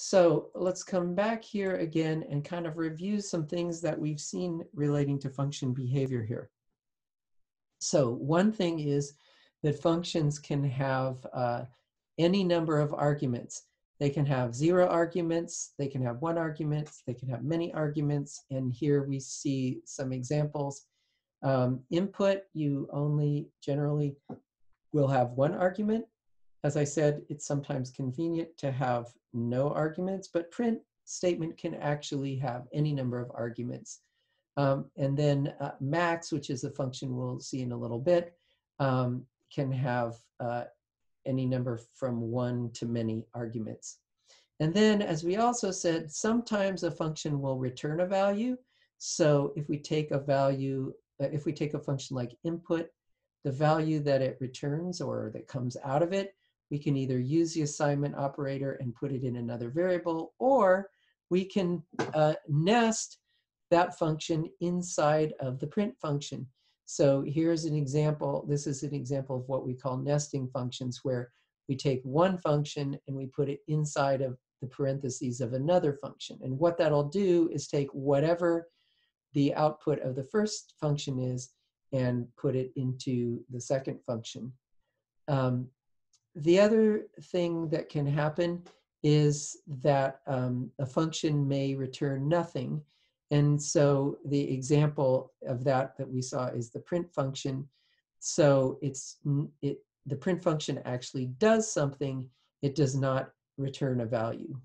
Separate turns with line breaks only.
So let's come back here again and kind of review some things that we've seen relating to function behavior here. So one thing is that functions can have uh, any number of arguments. They can have zero arguments, they can have one argument, they can have many arguments, and here we see some examples. Um, input, you only generally will have one argument. As I said, it's sometimes convenient to have no arguments, but print statement can actually have any number of arguments. Um, and then uh, max, which is a function we'll see in a little bit, um, can have uh, any number from one to many arguments. And then, as we also said, sometimes a function will return a value. So if we take a value, uh, if we take a function like input, the value that it returns or that comes out of it, we can either use the assignment operator and put it in another variable, or we can uh, nest that function inside of the print function. So here's an example. This is an example of what we call nesting functions where we take one function and we put it inside of the parentheses of another function. And what that'll do is take whatever the output of the first function is and put it into the second function. Um, the other thing that can happen is that um, a function may return nothing and so the example of that that we saw is the print function. So it's it the print function actually does something, it does not return a value.